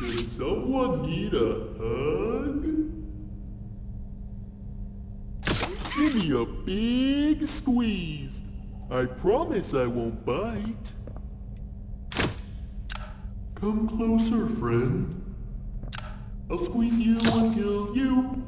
Does someone need a hug? Give me a big squeeze. I promise I won't bite. Come closer, friend. I'll squeeze you until you...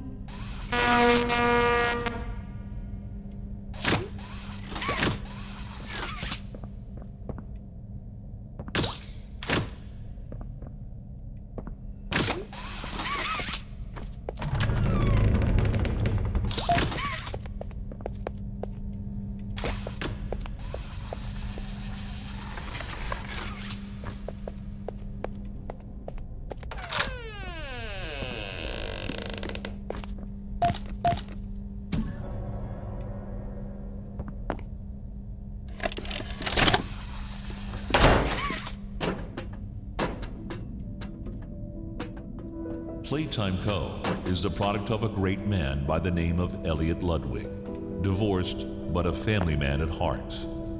Playtime Co. is the product of a great man by the name of Elliot Ludwig. Divorced, but a family man at heart.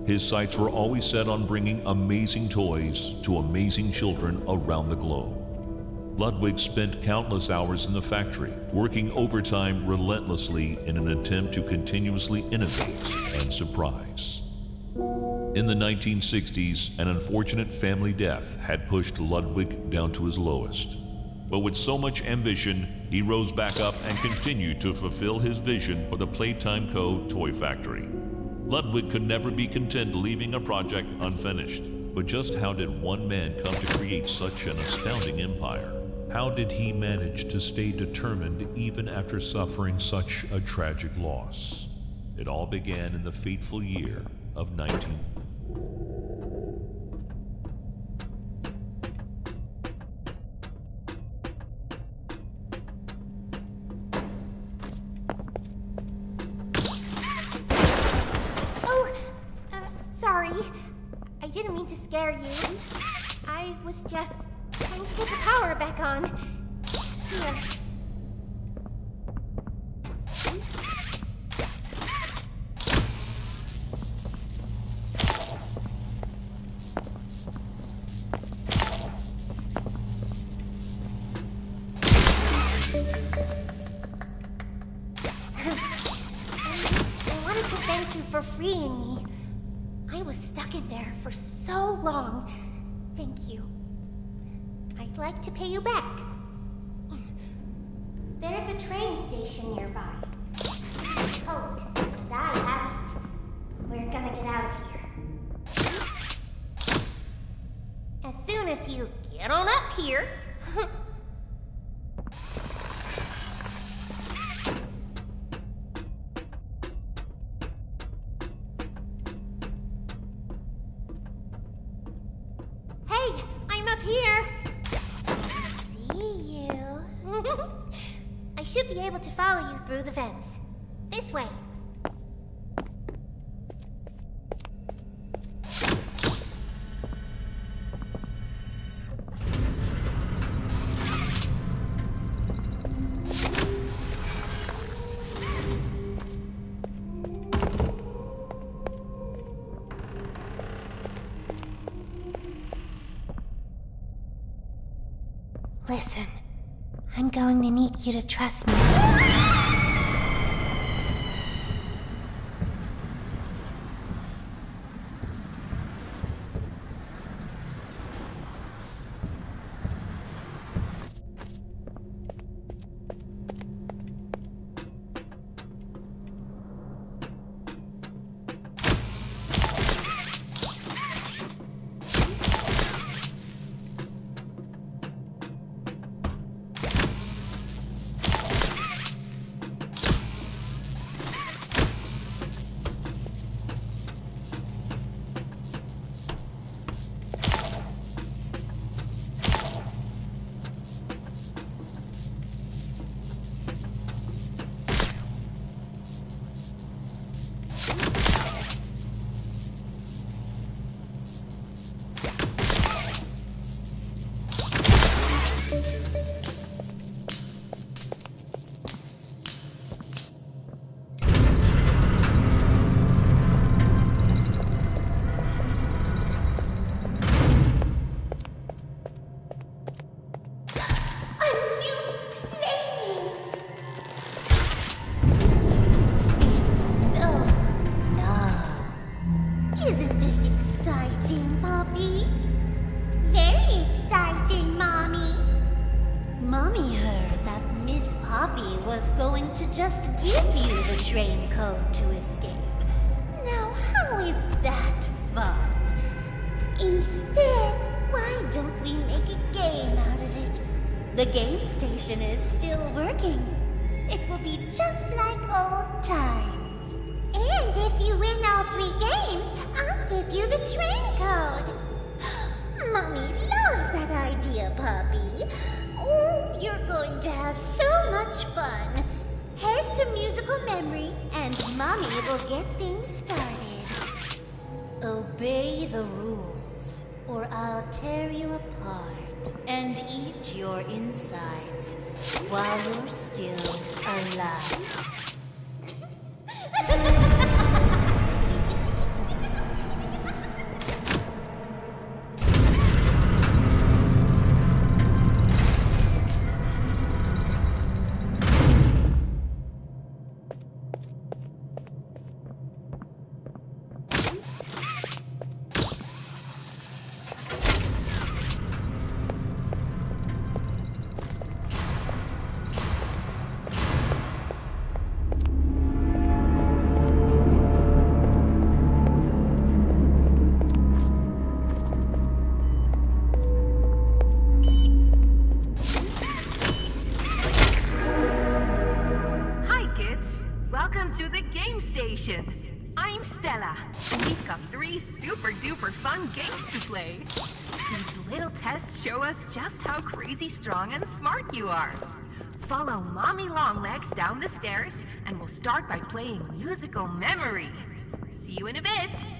His sights were always set on bringing amazing toys to amazing children around the globe. Ludwig spent countless hours in the factory, working overtime relentlessly in an attempt to continuously innovate and surprise. In the 1960s, an unfortunate family death had pushed Ludwig down to his lowest. But with so much ambition, he rose back up and continued to fulfill his vision for the Playtime Co. toy factory. Ludwig could never be content leaving a project unfinished. But just how did one man come to create such an astounding empire? How did he manage to stay determined even after suffering such a tragic loss? It all began in the fateful year of 19... thank you for freeing me. I was stuck in there for so long. Thank you. I'd like to pay you back. There's a train station nearby. Code, and I have it. We're gonna get out of here. As soon as you get on up here. you to trust me. show us just how crazy strong and smart you are. Follow Mommy Longlegs down the stairs, and we'll start by playing musical memory. See you in a bit.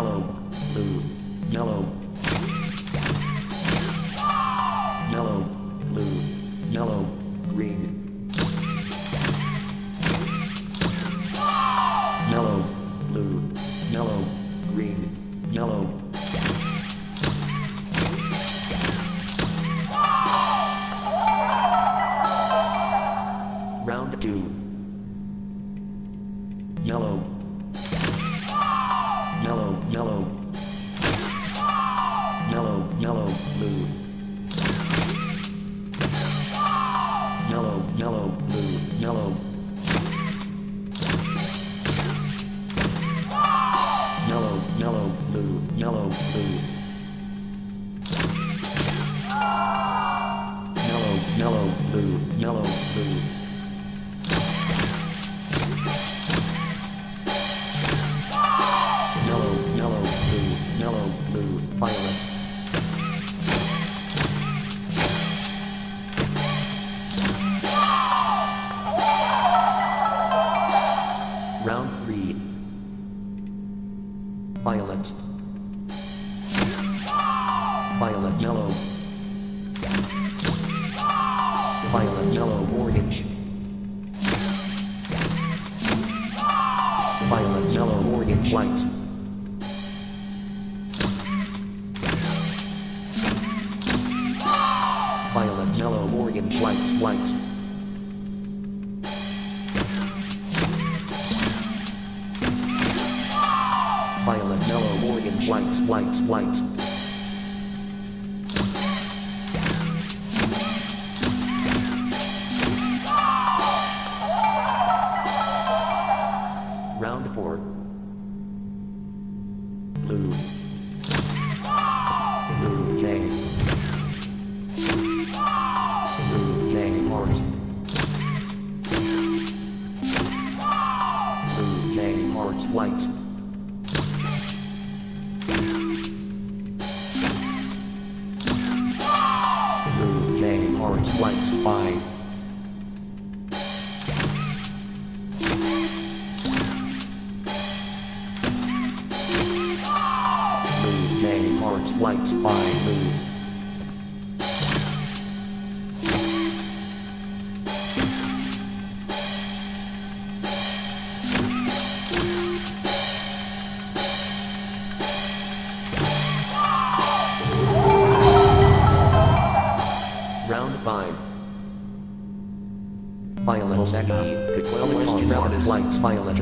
Yellow. Blue. Yellow.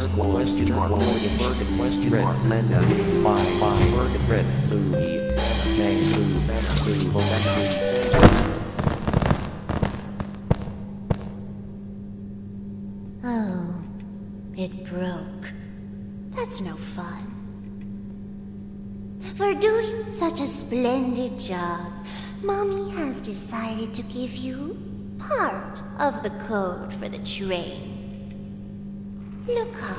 Violet, question mark, question question red, lenda, five, five, burger, red, blue, E, J, blue, banner, blue, banner, Oh, it broke. That's no fun. For doing such a splendid job, Mommy has decided to give you part of the code for the train. Look up.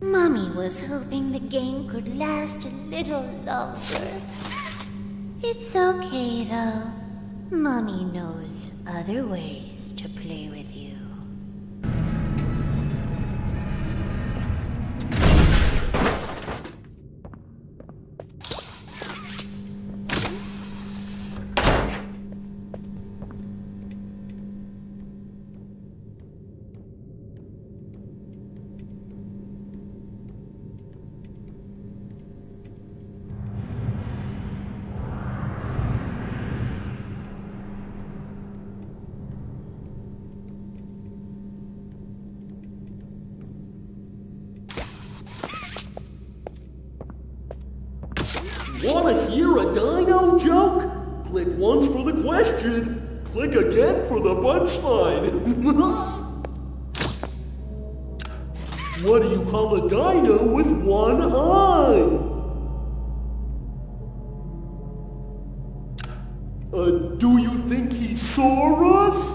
Mommy was hoping the game could last a little longer. It's okay though. Mommy knows other ways to play with you. Wanna hear a dino joke? Click once for the question. Click again for the punchline. what do you call a dino with one eye? Uh, do you think he saw us?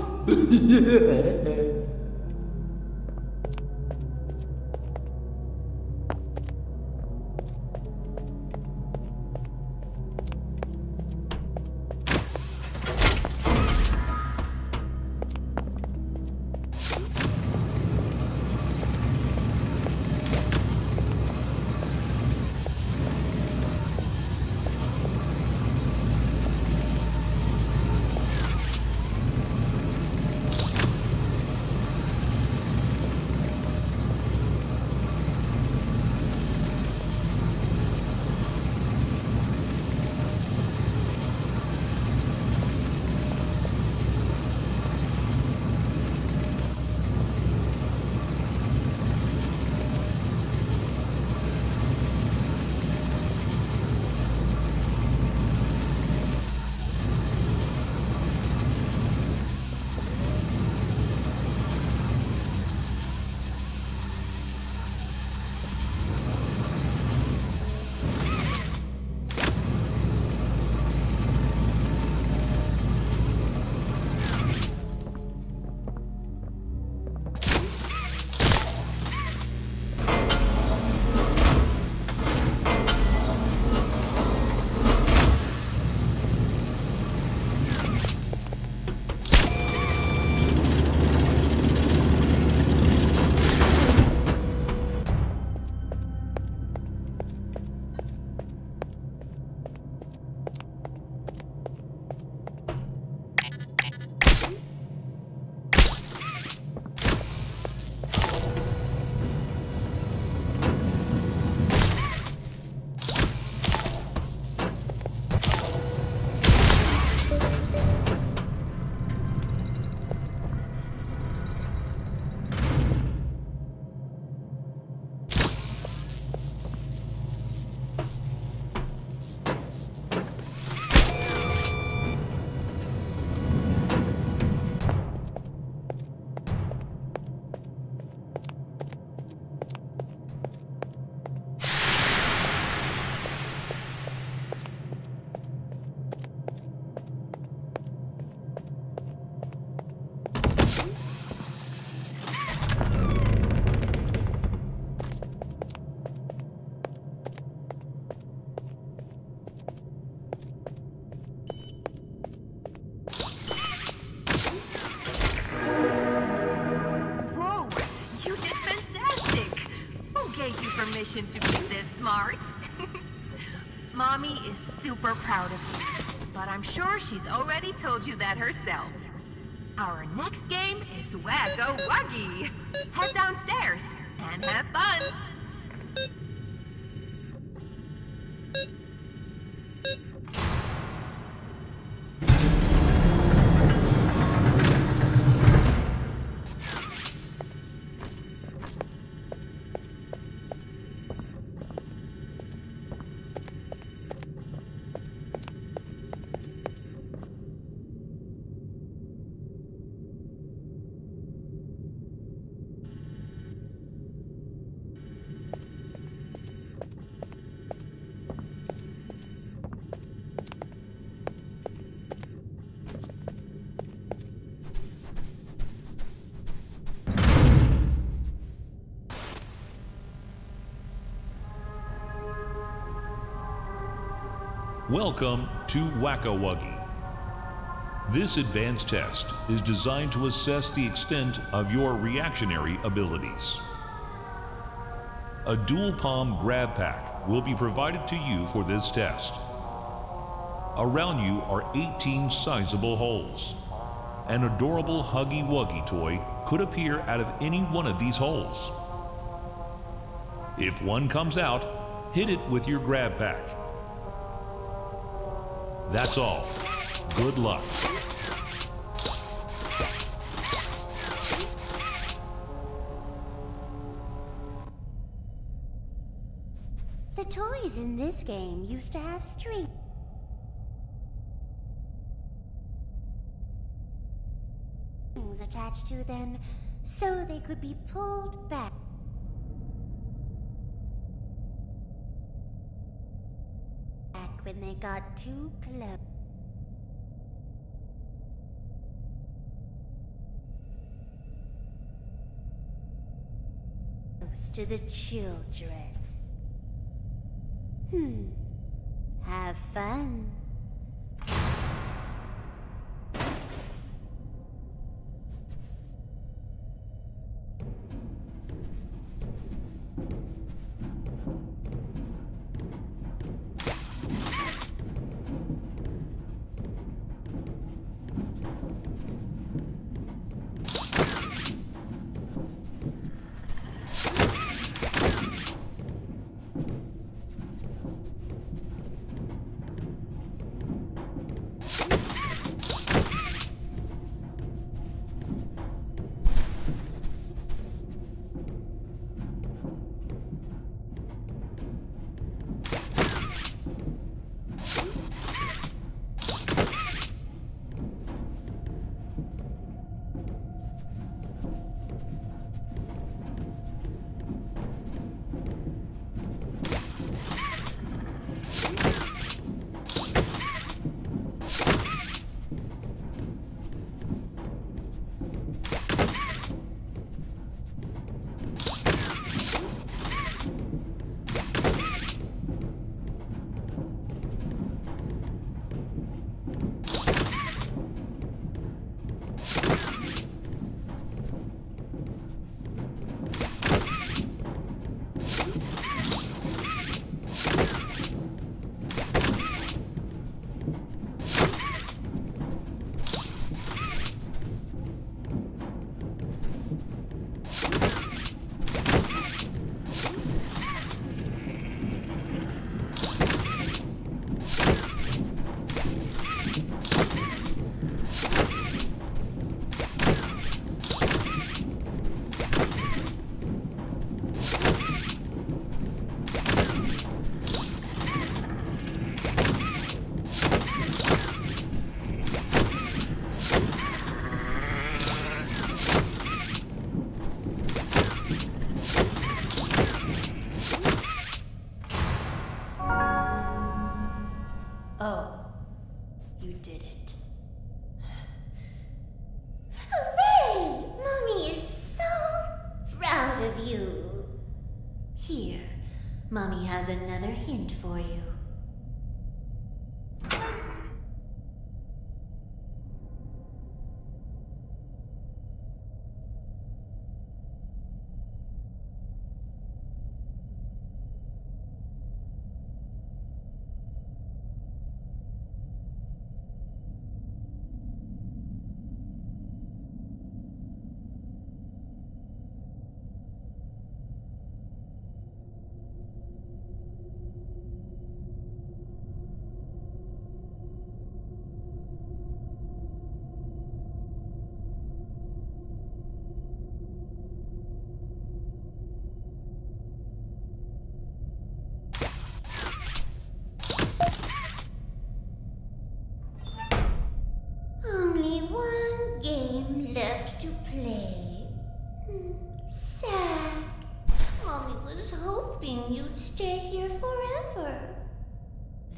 Permission to be this smart? Mommy is super proud of you, but I'm sure she's already told you that herself. Our next game is Whack-a-Wuggy. Head downstairs and have fun. Welcome to Whack-a-Wuggy. This advanced test is designed to assess the extent of your reactionary abilities. A dual palm grab pack will be provided to you for this test. Around you are 18 sizable holes. An adorable Huggy Wuggy toy could appear out of any one of these holes. If one comes out, hit it with your grab pack. That's all. Good luck. The toys in this game used to have strings attached to them so they could be pulled back. Got too. Close to the children. Hmm. Have fun.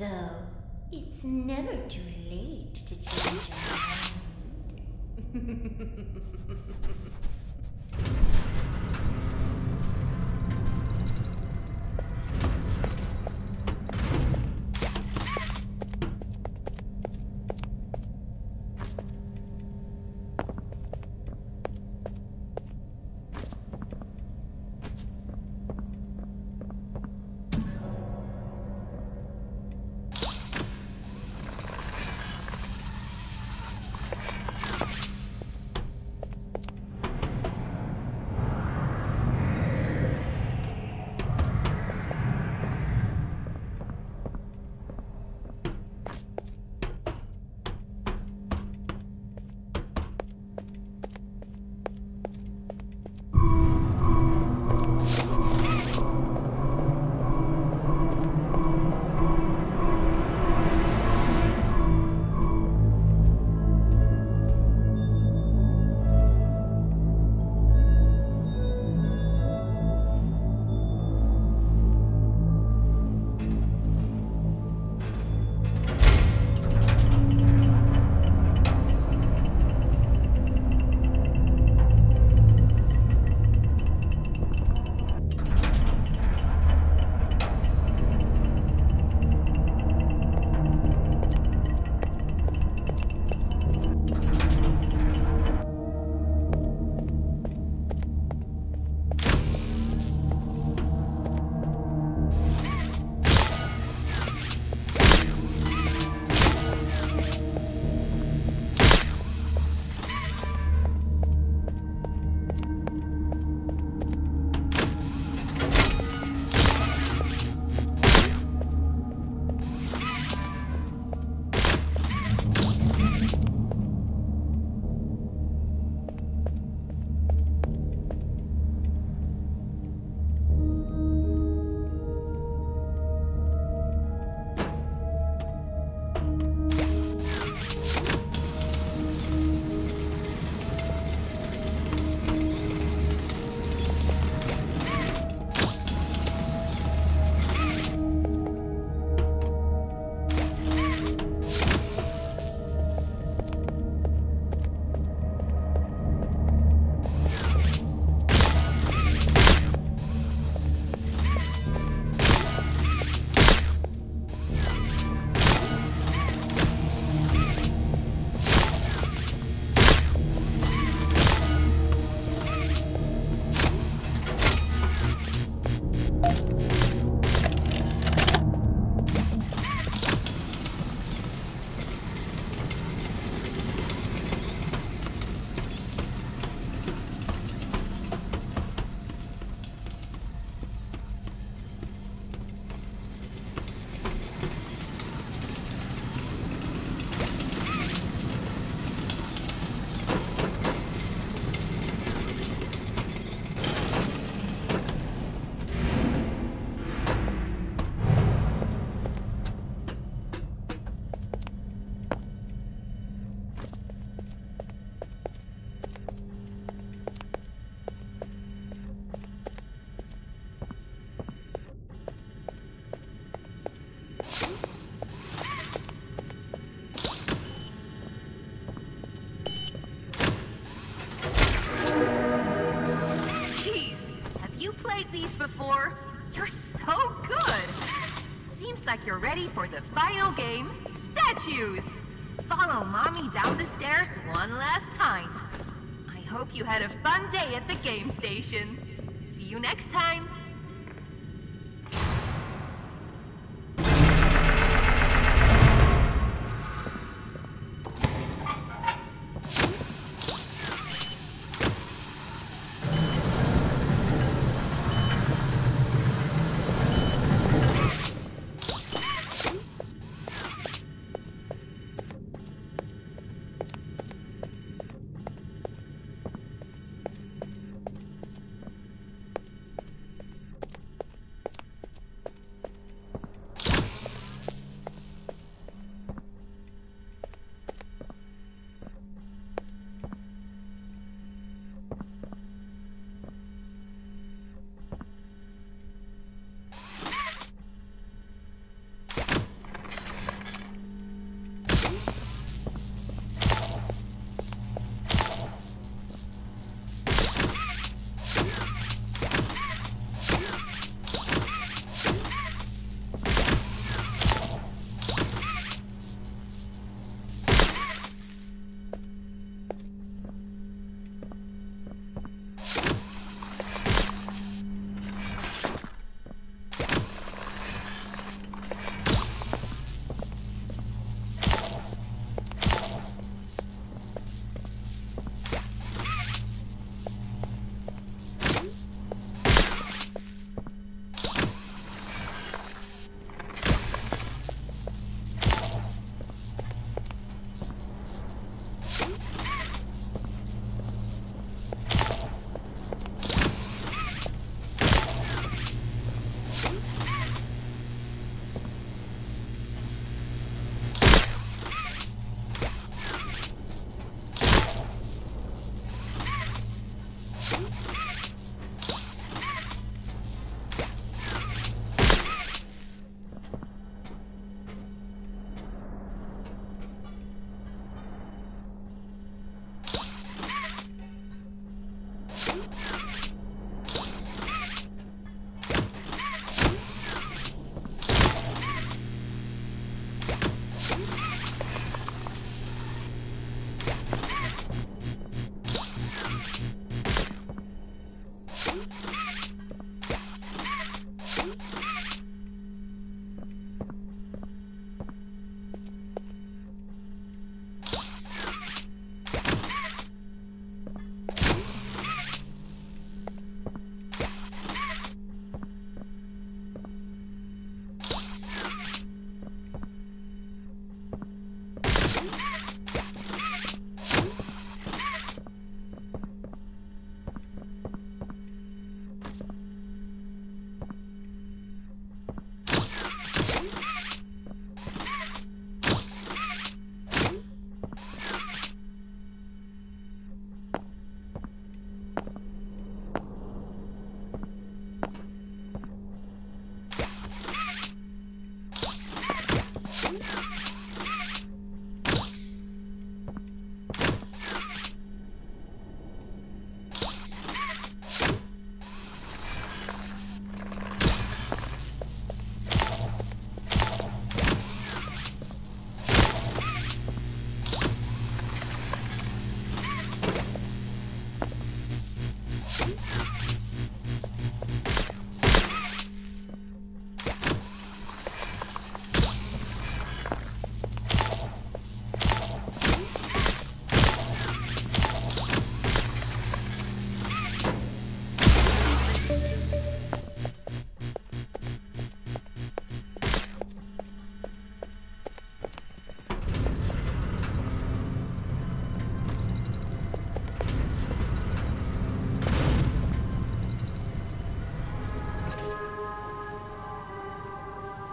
Though, it's never too late to change your mind. like you're ready for the final game, Statues! Follow Mommy down the stairs one last time. I hope you had a fun day at the game station. See you next time!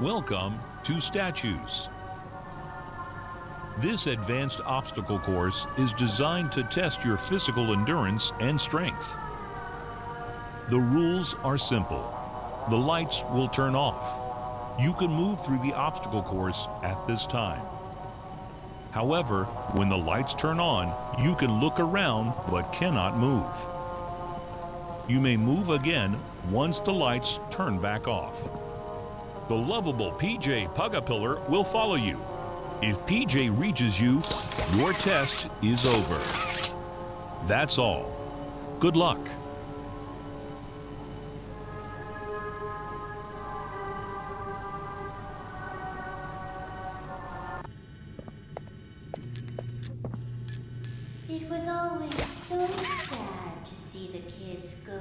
Welcome to Statues. This advanced obstacle course is designed to test your physical endurance and strength. The rules are simple. The lights will turn off. You can move through the obstacle course at this time. However, when the lights turn on, you can look around but cannot move. You may move again once the lights turn back off. The lovable PJ Pugapillar will follow you. If PJ reaches you, your test is over. That's all. Good luck. It was always so sad to see the kids go.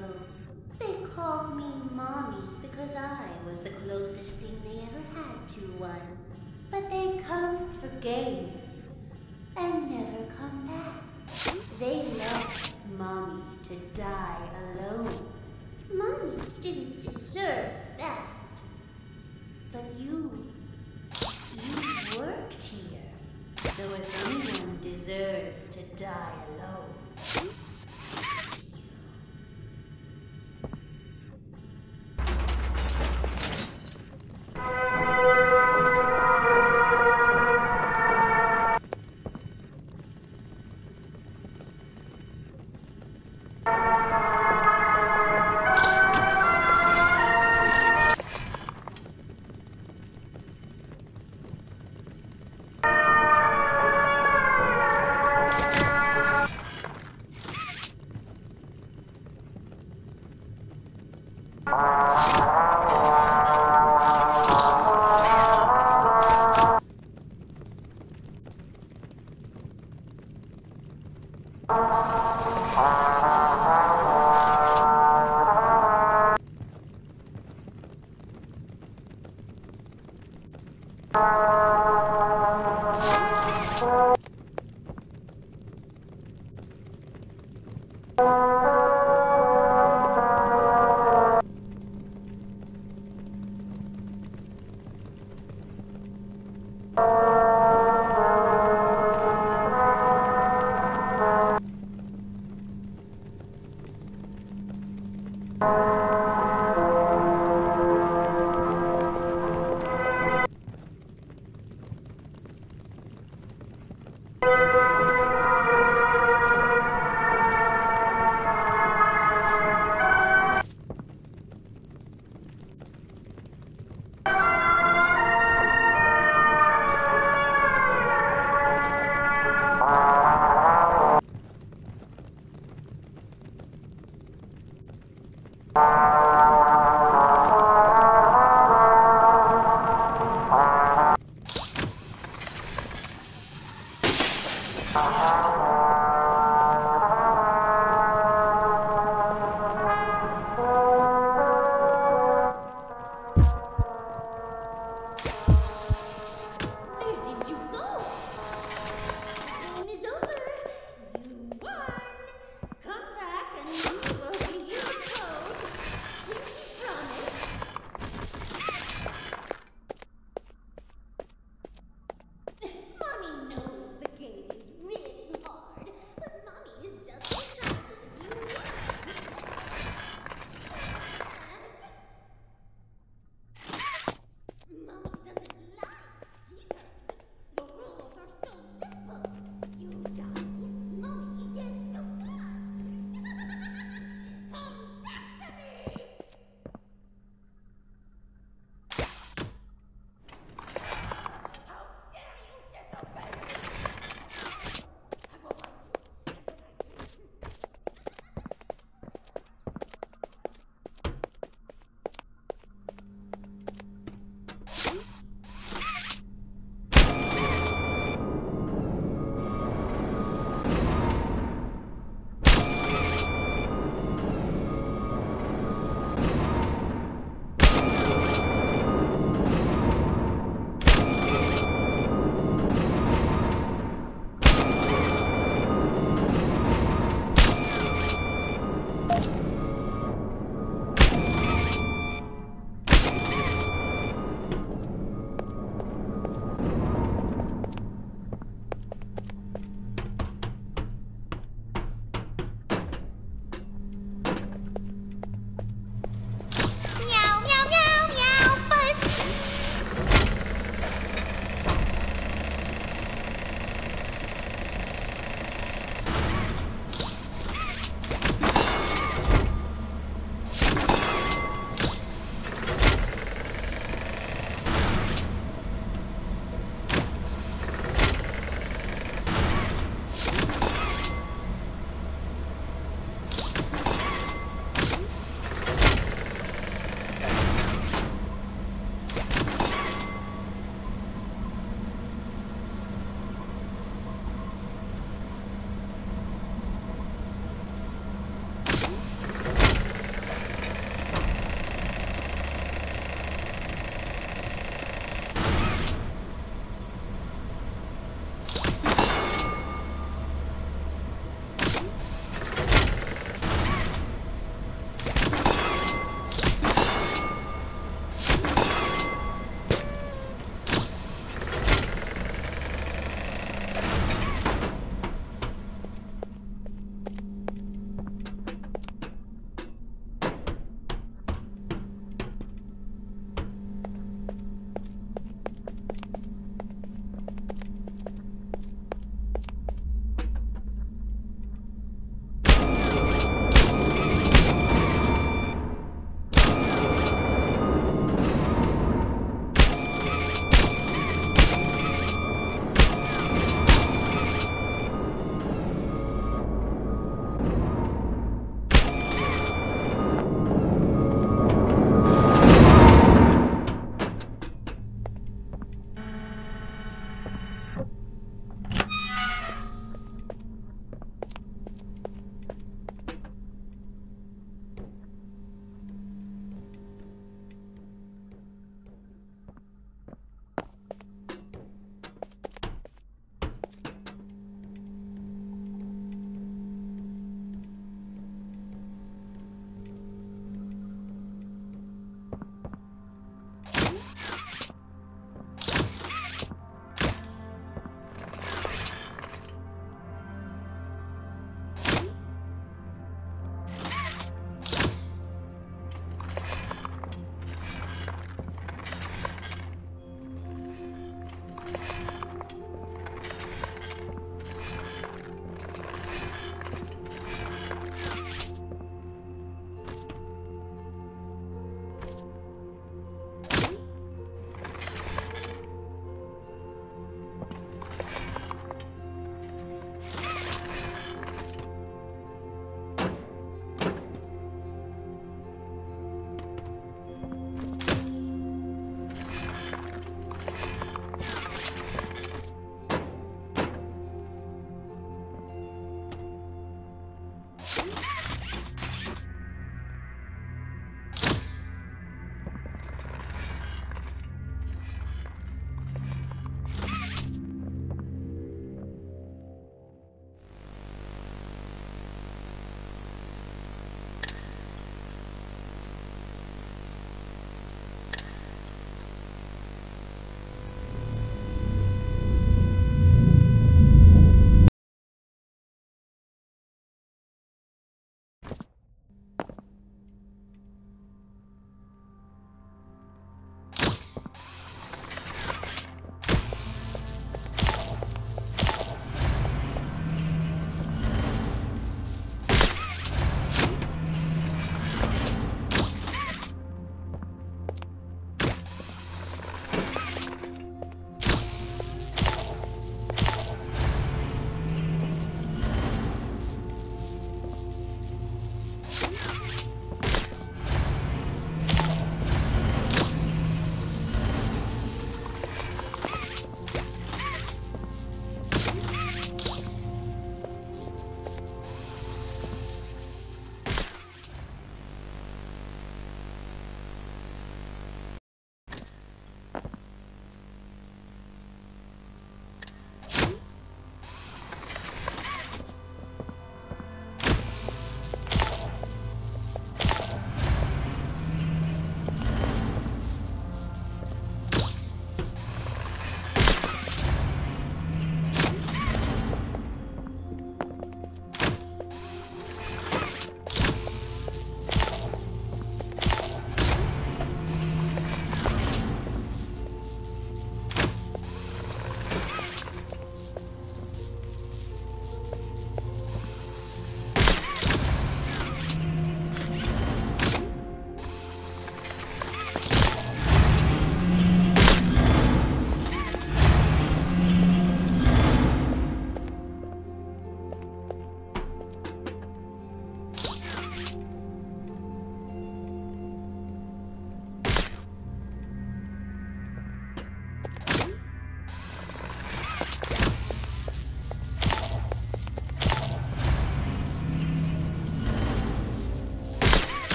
They called me Mommy because I was the closest thing they ever had to one. But they come for games and never come back. They left Mommy to die alone. Mommy didn't deserve that. But you, you worked here. So if anyone deserves to die alone,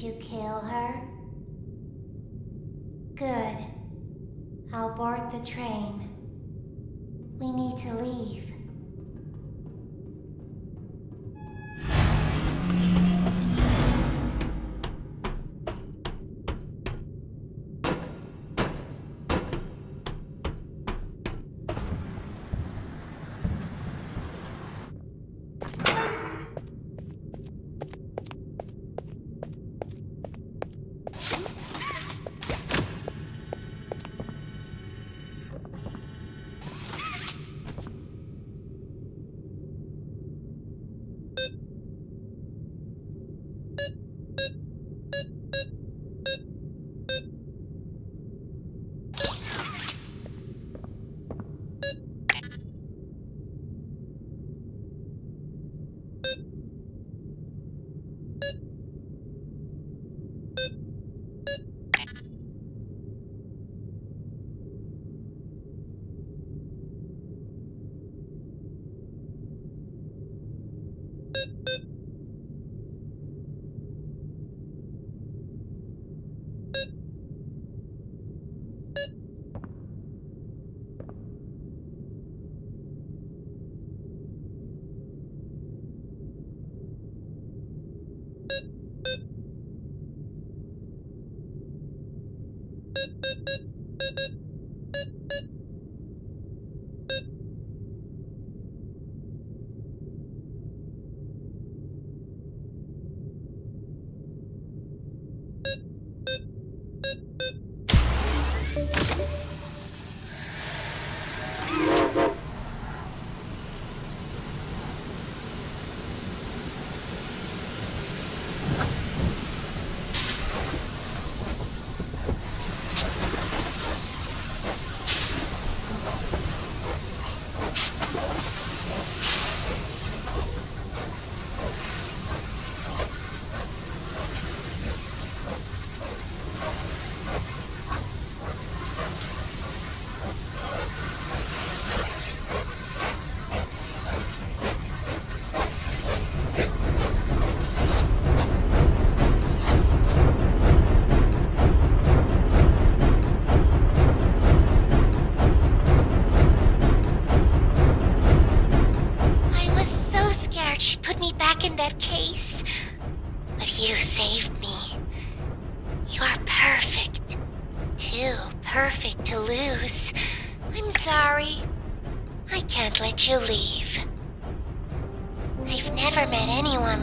You kill her? Good. I'll board the train.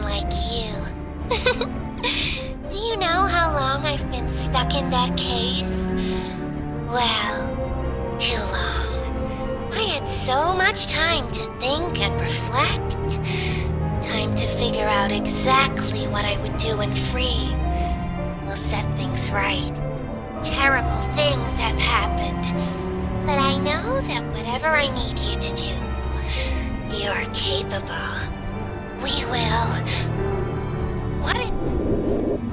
Like you. Do you know how long I've been stuck in that case? Well, too long. I had so much time to think and reflect. Time to figure out exactly what I would do when free. We'll set things right. Terrible things have happened. But I know that whatever I need you to do, you're capable. We will. What?